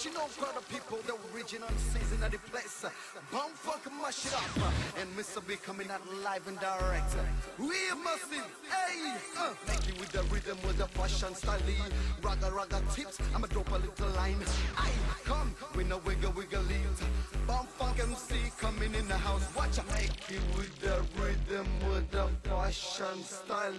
On crowd of people, the original season of the place. Bum fuck mash it up. And Mr. B coming out live and direct. We massive, hey! Uh, make it with the rhythm, with the fashion style. Raga raga tips, I'ma drop a little line. I come, we know wiggle wiggle it. Bomfunk MC coming in the house. Watch I make it with the rhythm, with the fashion style.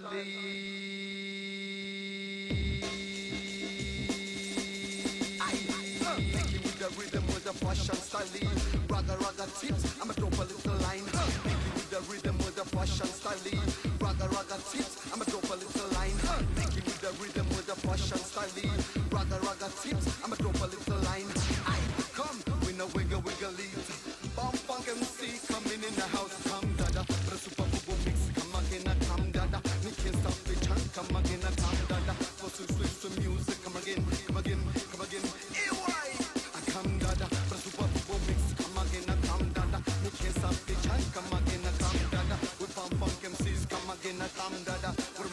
The rhythm, with the fashion style. Raga raga tips, I'ma drop a little line. Aye, come, we know wiggle wiggle it. Bomfunk MC coming in the house, come dada. A super bubble mix, come again, a come dada. Me can't stop the chant, come again, a come dada. For switch switch to music, come again, come again, come again. I come dada. A super bubble mix, come again, a come dada. Me can't stop the chant, come again, a come dada. With bum funk MCs, come again, a come dada. With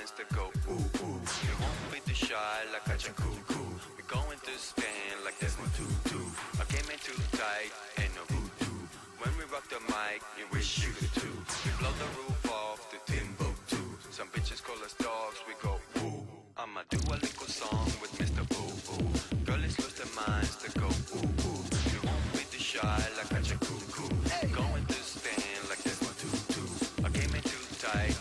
minds to go ooh ooh. You won't be too shy like just cool. We're going to stand like that's my tutu. I came in too tight, ain't no voodoo. When we rock the mic, you wish you could too. We blow the roof off the Timbuktu. Some bitches call us dogs, we go ooh. I'ma do a little song with Mr. Boo Boo. Girl, it's lost their minds to go ooh ooh. You won't be too shy like just cool cool. Going to stand like that's my tutu. I came in too tight,